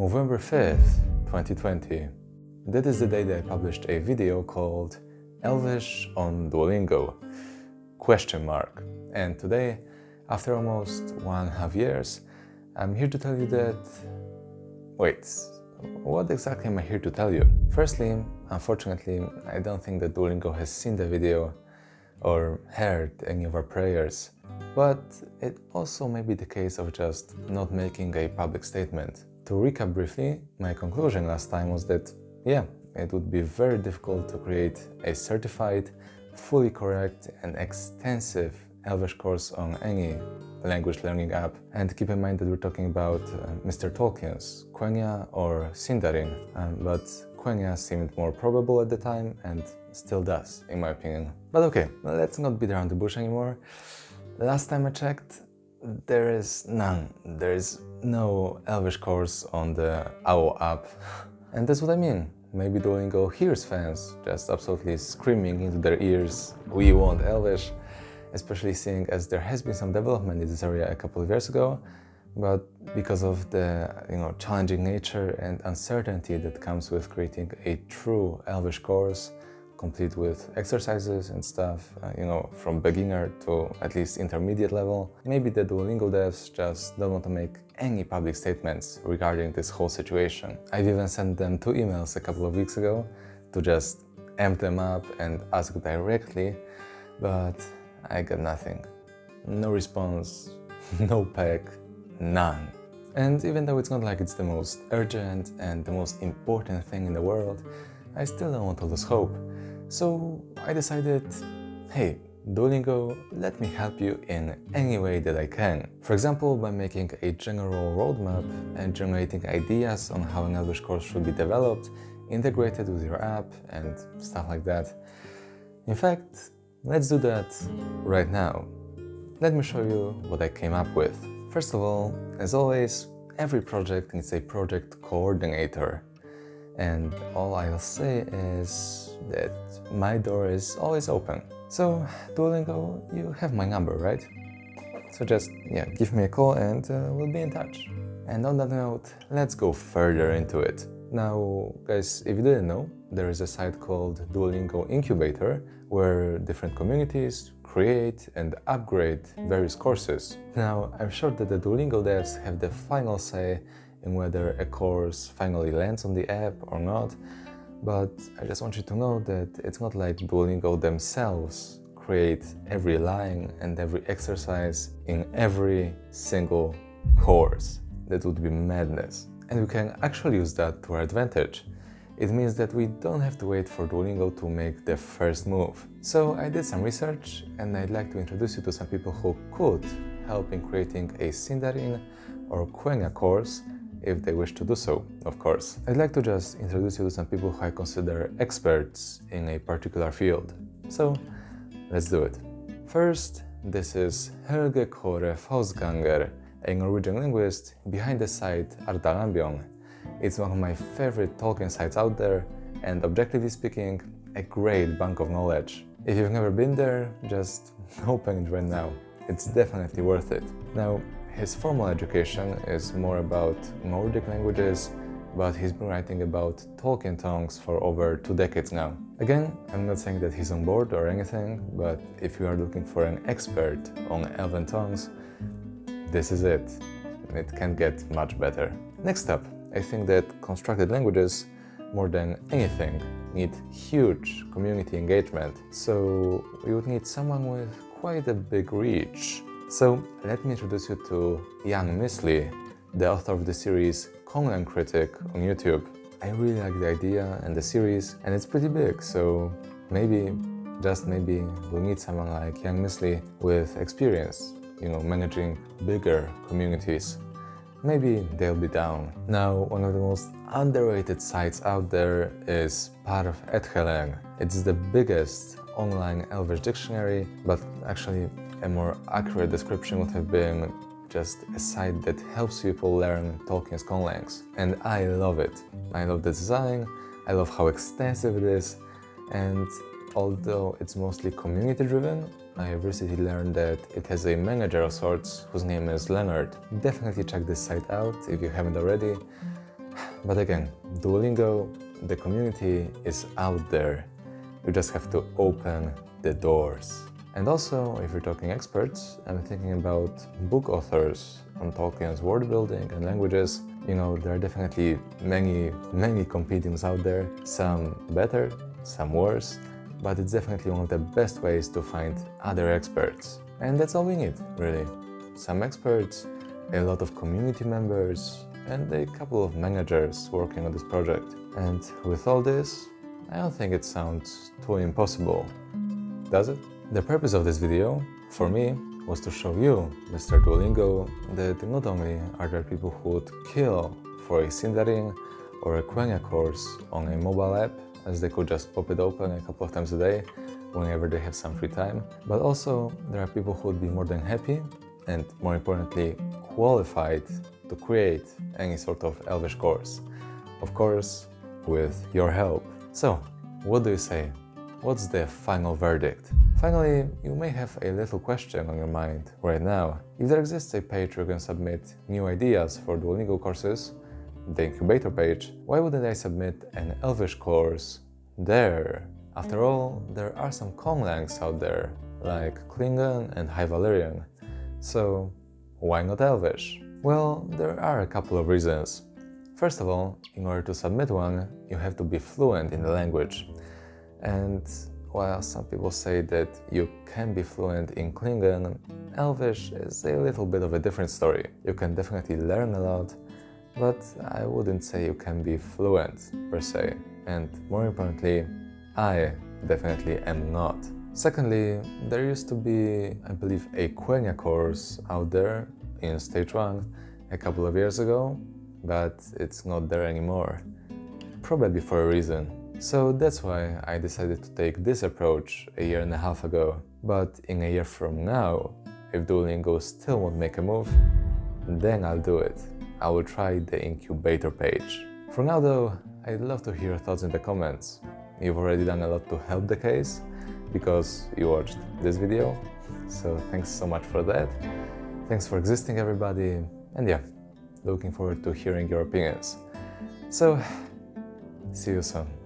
November 5th, 2020. That is the day that I published a video called Elvish on Duolingo? Question mark. And today, after almost one and a half years, I'm here to tell you that... Wait, what exactly am I here to tell you? Firstly, unfortunately, I don't think that Duolingo has seen the video or heard any of our prayers, but it also may be the case of just not making a public statement. To recap briefly, my conclusion last time was that, yeah, it would be very difficult to create a certified, fully correct and extensive Elvish course on any language learning app. And keep in mind that we're talking about uh, Mr. Tolkien's Quenya or Sindarin, um, but Quenya seemed more probable at the time and still does, in my opinion. But okay, let's not beat around the bush anymore. Last time I checked, there is none. There is no Elvish course on the AO app. And that's what I mean. Maybe Duolingo hears fans just absolutely screaming into their ears, we want Elvish, especially seeing as there has been some development in this area a couple of years ago, but because of the you know challenging nature and uncertainty that comes with creating a true Elvish course, complete with exercises and stuff, uh, you know, from beginner to at least intermediate level. Maybe the Duolingo devs just don't want to make any public statements regarding this whole situation. I've even sent them two emails a couple of weeks ago to just amp them up and ask directly, but I got nothing. No response, no pack, none. And even though it's not like it's the most urgent and the most important thing in the world, I still don't want to lose hope. So I decided, hey, Duolingo, let me help you in any way that I can. For example, by making a general roadmap and generating ideas on how an Elvish course should be developed, integrated with your app and stuff like that. In fact, let's do that right now. Let me show you what I came up with. First of all, as always, every project needs a project coordinator. And all I'll say is that my door is always open. So, Duolingo, you have my number, right? So just, yeah, give me a call and uh, we'll be in touch. And on that note, let's go further into it. Now, guys, if you didn't know, there is a site called Duolingo Incubator where different communities create and upgrade various courses. Now, I'm sure that the Duolingo devs have the final say in whether a course finally lands on the app or not, but I just want you to know that it's not like Duolingo themselves create every line and every exercise in every single course. That would be madness. And we can actually use that to our advantage. It means that we don't have to wait for Duolingo to make the first move. So I did some research and I'd like to introduce you to some people who could help in creating a Sindarin or Quenya course if they wish to do so, of course. I'd like to just introduce you to some people who I consider experts in a particular field. So, let's do it. First, this is Helge Kåre Fauskanger, a Norwegian linguist behind the site Ardalambion. It's one of my favorite Tolkien sites out there, and objectively speaking, a great bank of knowledge. If you've never been there, just open it right now. It's definitely worth it. Now, his formal education is more about Nordic languages, but he's been writing about Tolkien tongues for over two decades now. Again, I'm not saying that he's on board or anything, but if you are looking for an expert on Elven tongues, this is it. It can't get much better. Next up, I think that constructed languages, more than anything, need huge community engagement. So you would need someone with quite a big reach so let me introduce you to jan Misali, the author of the series Conlang Critic on YouTube. I really like the idea and the series, and it's pretty big, so maybe, just maybe, we'll meet someone like jan Misali with experience, you know, managing bigger communities. Maybe they'll be down. Now, one of the most underrated sites out there is Parf Edhellen. It's the biggest online Elvish dictionary, but actually a more accurate description would have been just a site that helps people learn Tolkien's conlangs. And I love it. I love the design, I love how extensive it is, and although it's mostly community driven, I recently learned that it has a manager of sorts whose name is Leonard. Definitely check this site out if you haven't already. But again, Duolingo, the community is out there. You just have to open the doors. And also, if you're talking experts, I'm thinking about book authors on Tolkien's world building and languages. You know, there are definitely many, many competing out there, some better, some worse, but it's definitely one of the best ways to find other experts. And that's all we need, really. Some experts, a lot of community members, and a couple of managers working on this project. And with all this, I don't think it sounds too impossible, does it? The purpose of this video, for me, was to show you, Mr. Duolingo, that not only are there people who would kill for a Sindarin or a Quenya course on a mobile app, as they could just pop it open a couple of times a day whenever they have some free time, but also there are people who would be more than happy and more importantly qualified to create any sort of Elvish course. Of course, with your help. So, what do you say? What's the final verdict? Finally, you may have a little question on your mind right now. If there exists a page where you can submit new ideas for Duolingo courses, the incubator page, why wouldn't I submit an Elvish course there? After mm. all, there are some conlangs out there, like Klingon and High Valyrian, so why not Elvish? Well, there are a couple of reasons. First of all, in order to submit one, you have to be fluent in the language. And while some people say that you can be fluent in Klingon, Elvish is a little bit of a different story. You can definitely learn a lot, but I wouldn't say you can be fluent per se. And more importantly, I definitely am not. Secondly, there used to be, I believe, a Quenya course out there in stage 1 a couple of years ago, but it's not there anymore. Probably for a reason. So that's why I decided to take this approach a year and a half ago. But in a year from now, if Duolingo still won't make a move, then I'll do it. I will try the incubator page. For now though, I'd love to hear your thoughts in the comments. You've already done a lot to help the case because you watched this video, so thanks so much for that. Thanks for existing everybody, and yeah, looking forward to hearing your opinions. So, see you soon.